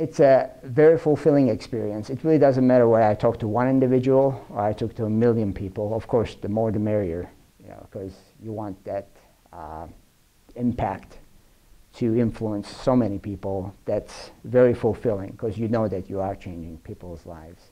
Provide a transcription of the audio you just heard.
it's a very fulfilling experience. It really doesn't matter whether I talk to one individual or I talk to a million people. Of course, the more the merrier, you know, because you want that uh, impact to influence so many people. That's very fulfilling because you know that you are changing people's lives.